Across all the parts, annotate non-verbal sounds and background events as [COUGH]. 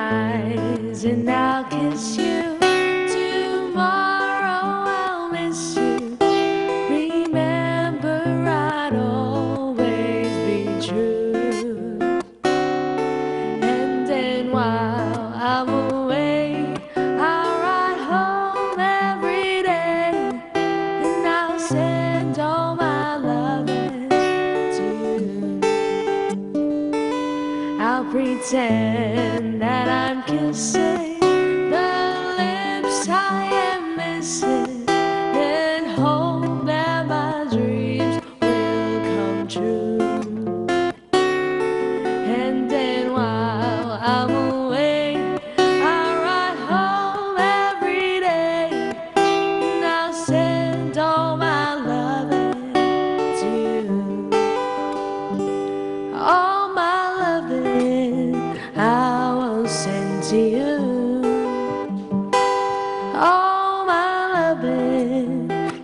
eyes and I'll kiss you. Tomorrow I'll miss you. Remember, I'd always be true. And then while I'm away, I'll home every day and I'll say. Pretend that I'm kissing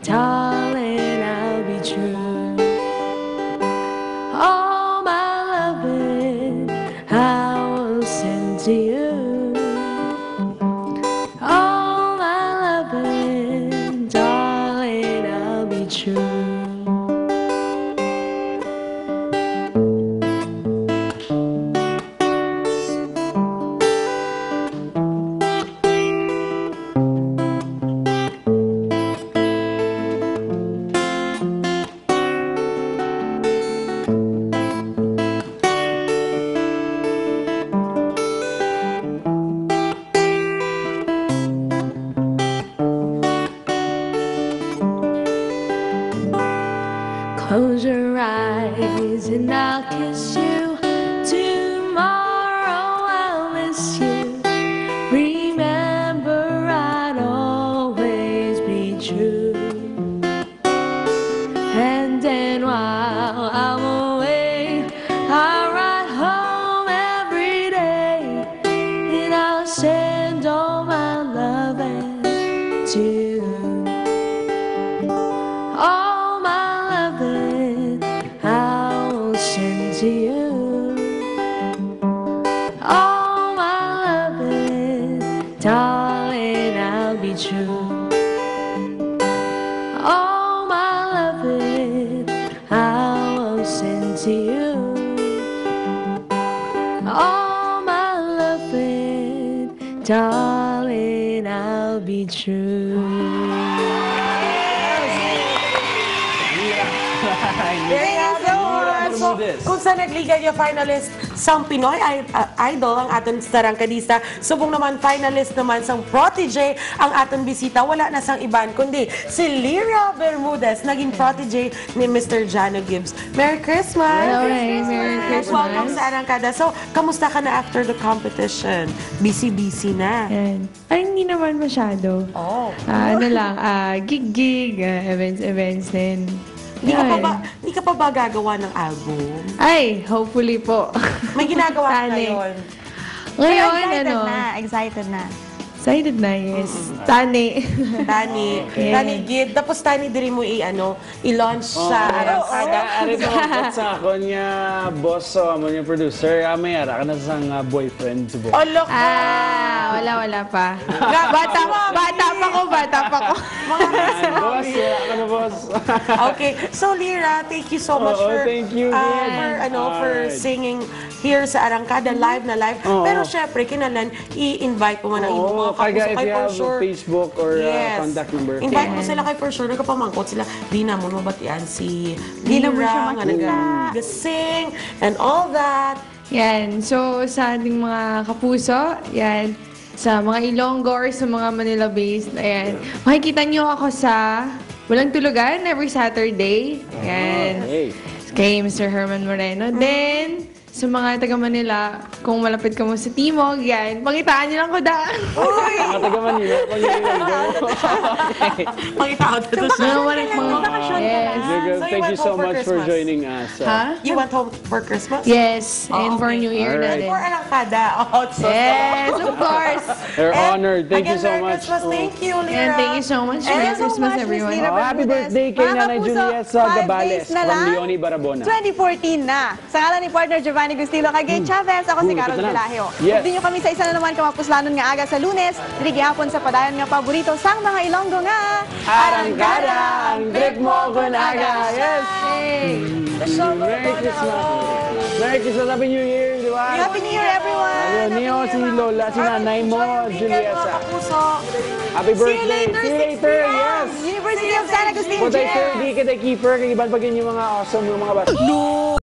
잘 Close your eyes and I'll kiss you. Tomorrow I'll miss you. Be true. All my loving I'll send to you. All my loving, darling, I'll be true. [LAUGHS] There you go. So, kung sa nagliga niya finalist sa Pinoy uh, Idol ang aton starangkadista, subong naman finalist naman sa Protege ang aton bisita. Wala na sang iban kundi si Lyra Bermudez, naging protege ni Mr. Jano Gibbs. Merry Christmas! Hello. Merry Christmas. Welcome sa Arangkada. So, kamusta ka na after the competition? Busy-busy na. Yan. Ay, hindi naman masyado. Oh. Ah, ano lang, ah, gig-gig, ah, events-events din. Hindi ka, pa ba, hindi ka pa ba gagawa ng album? Ay, hopefully po. May ginagawa ka Tani. ngayon. Ngayon, excited ano, na, excited na. excited na, yes. Tani. Tani, Tani Gid. Tapos Tani, diri mo i, ano, i-launch sa Arangkada. Ari po kat sa ako niya boss so amo niya producer amay ara kana sang uh, boyfriend subo. Oh, look! ah, wala, wala pa. Bata, bata pa ko, bata pa ko. boss, [LAUGHS] Okay, so Lira, thank you so much Oo, for, thank you, uh, Gid. for, ano, for Alright. singing here sa Arangkada, live na live. Oo. Pero syempre, kinalan, i-invite mo man ang mga Oo, kapuso if kay you for have sure. Facebook or uh, contact number. Invite mo sila kay for sure. Nagkapamangkot sila. Di na mo mabatian si Di na mo siya Lira, nga makita. nag-sing, and all that. Yan. So, sa ating mga kapuso, yan. Sa mga Ilonggo or sa mga Manila-based, ayan. Makikita niyo ako sa Walang Tulugan every Saturday. Yan. Hey. Kay Mr. Herman Moreno. Then, sa mga taga Manila, kung malapit ka mo sa Timog, yan. Pangitaan niyo lang ko daan. Mga taga Manila, pag [LAUGHS] Pangitao na to siya. Mga walang mga... Yes. So Thank you so for much for joining us. Uh, Ha? You went home for Christmas? Yes. Oh, And for okay. New Year na din. For Arangkada. [LAUGHS] Oh, so Yes, of course. [LAUGHS] And honored. Thank you so much. Christmas. Thank you, Lira. And thank you so much. Merry Christmas, everyone. Oh, happy birthday kay Nanay five Gabales from lang. Leonie Barabona. 2014 na. Sa ngalan ni partner Giovanni Gustilo kay Gay Chavez, ako si Hmm, Carol. Velahio. Yes. Yes. nyo kami sa isa na naman kamapuslanon nga aga sa lunes, diri gihapon sa padayon nga paborito sang mga Ilonggo nga. Arangkada, ang trip mo kung aga. Yes! Merry Christmas. Merry Christmas. Happy New Year, di ba? Happy New Year everyone! Ayun, niyo si Lola, si nanay mo, Julieta. Happy See you birthday. later, See you 6 later. p.m. Yes. University of San Agustin Punta sir, Gym. di kita keeper, kay iban pag yung mga awesome yung mga bata. No!